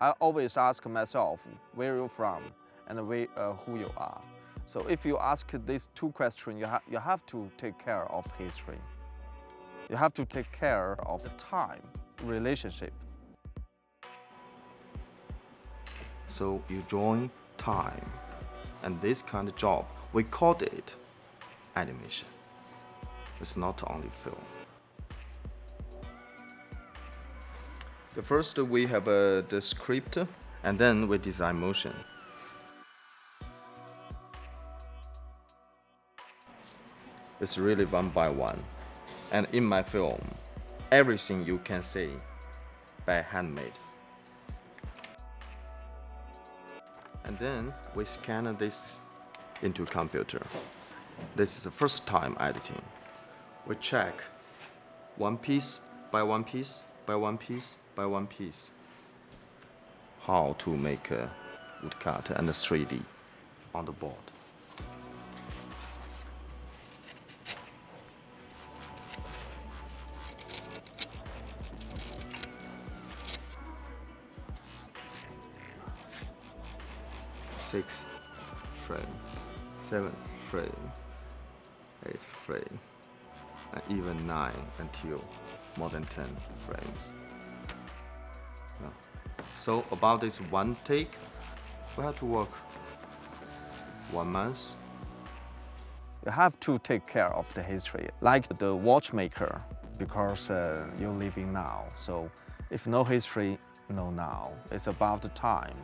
I always ask myself where you're from and where, uh, who you are. So if you ask these two questions, you, ha you have to take care of history. You have to take care of the time, relationship. So you join time. And this kind of job, we called it animation. It's not only film. The first we have uh, the script and then we design motion. It's really one by one. And in my film, everything you can see by handmade. And then we scan this into computer. This is the first time editing. We check one piece by one piece by one piece by one piece how to make a woodcut and a 3D on the board. Six frame, seven frame, eight frame, and even nine until more than 10 frames. So about this one take, we have to work one month. You have to take care of the history, like the watchmaker, because uh, you're living now. So if no history, no now. It's about the time.